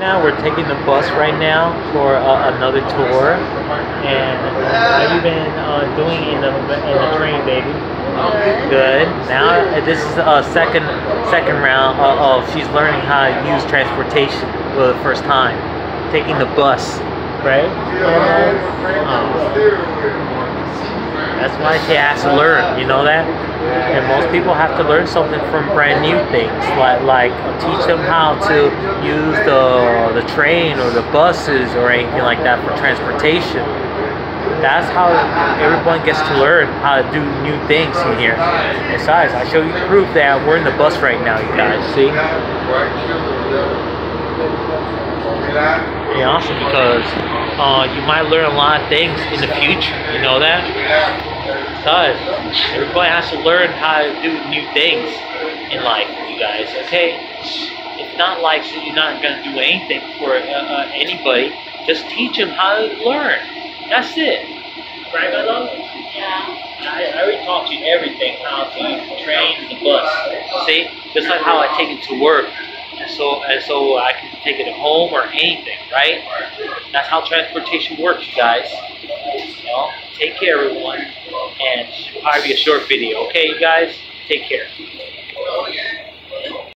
Now we're taking the bus right now for uh, another tour, and how you been uh, doing in the in the train, baby? Good. Now uh, this is a second second round of, of she's learning how to use transportation for the first time, taking the bus, right? Oh. That's why she has to learn. You know that? And most people have to learn something from brand new things, like like teach them how to use the the train or the buses or anything like that for transportation. That's how everyone gets to learn how to do new things in here. Besides, I show you proof that we're in the bus right now, you guys. See? Yeah, awesome because uh, you might learn a lot of things in the future. You know that? Besides, everybody has to learn how to do new things in life, you guys. Okay? Not like you're not gonna do anything for uh, uh, anybody. Just teach them how to learn. That's it. Right, my love? Yeah. I, I already taught you everything, how to train the bus. See, just like how I take it to work, and so and so I can take it home or anything, right? That's how transportation works, you guys. Well, take care, everyone, and probably be a short video, okay, you guys? Take care.